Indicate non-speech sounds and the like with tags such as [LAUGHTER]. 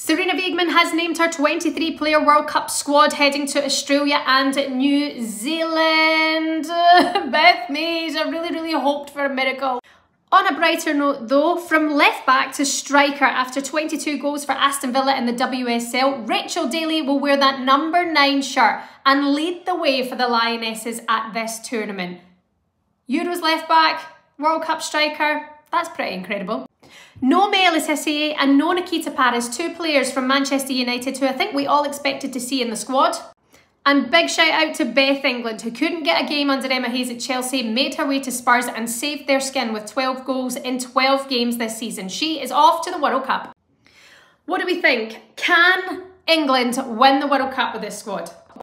Sarina Wiegman has named her 23 player World Cup squad heading to Australia and New Zealand. [LAUGHS] Beth Mead, I really, really hoped for a miracle. On a brighter note though, from left back to striker after 22 goals for Aston Villa in the WSL, Rachel Daly will wear that number 9 shirt and lead the way for the Lionesses at this tournament. Euros left back, World Cup striker, that's pretty incredible. No Maya Le Tissier and no Nikita Parris, two players from Manchester United who I think we all expected to see in the squad. And big shout out to Beth England, who couldn't get a game under Emma Hayes at Chelsea, made her way to Spurs and saved their skin with 12 goals in 12 games this season. She is off to the World Cup. What do we think? Can England win the World Cup with this squad?